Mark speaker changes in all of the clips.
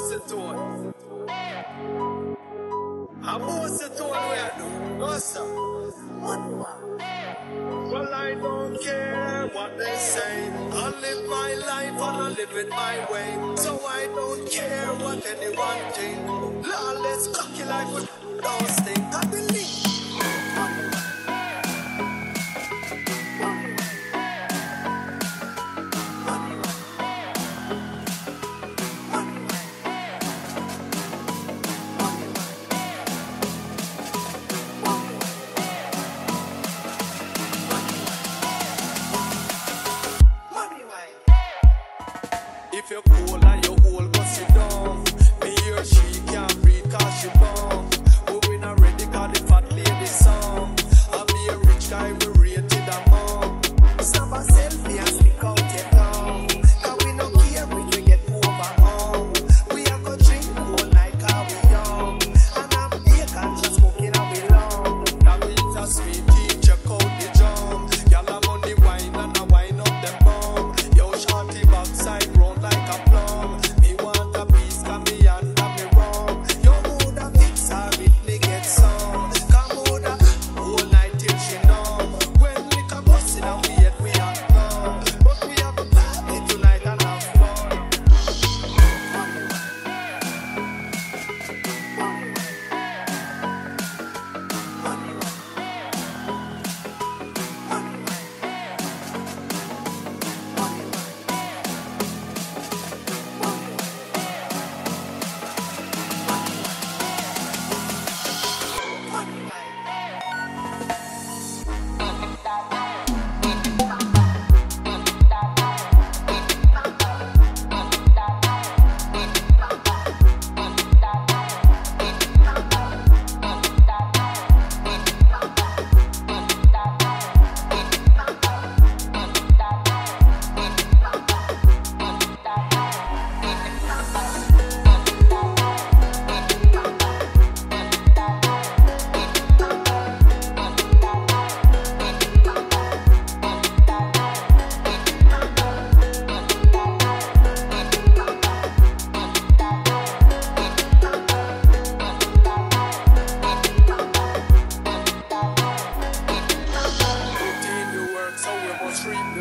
Speaker 1: boss it on. I boss it on where I do. No, sir. Well, I don't care what they say. I live my life and I live it my way. So I don't care what anyone think. Lawless, cocky like we don't stink. If you're cool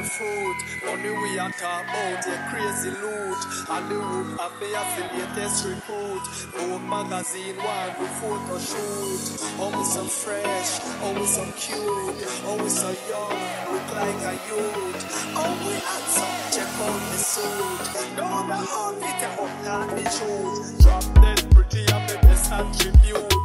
Speaker 1: fruit. Money we are talk about, a crazy loot. Hollywood me the latest recruit. Vogue magazine want we photo shoot. We so fresh, we so cute. We so young, look like a youth. Oh, we handsome, check out the suit. Don't be outfit, I'm not the truth. Drop dead pretty, I'm the best attribute.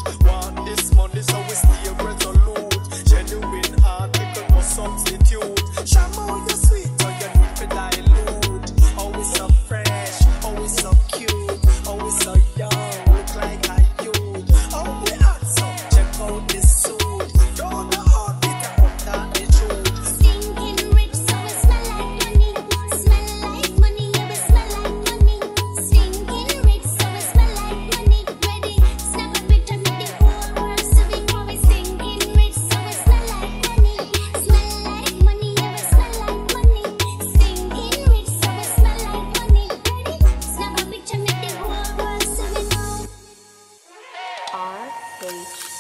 Speaker 1: R H